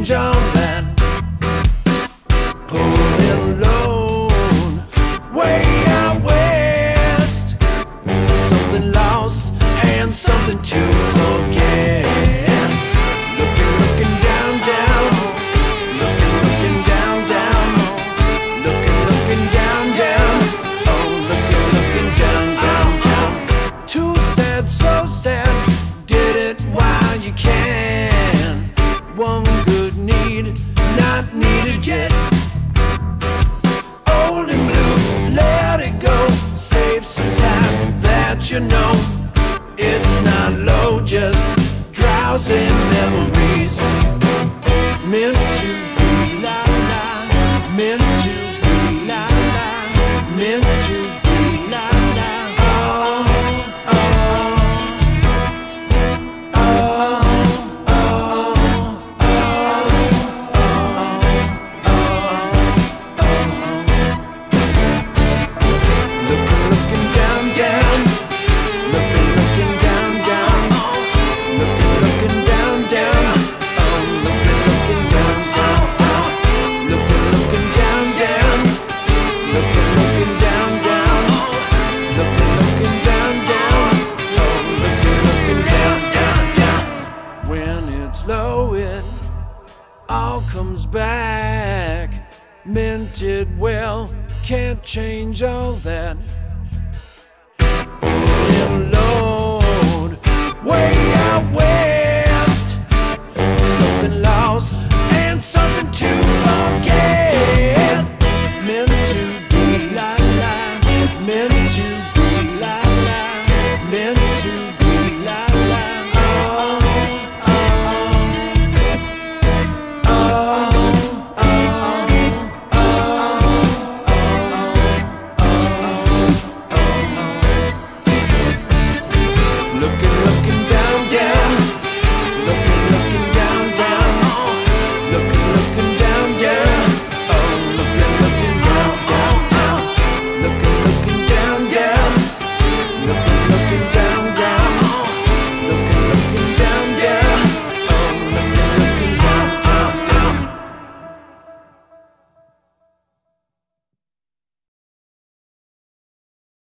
Jump. just drowsy memories meant to slow, it all comes back. Minted well, can't change all that.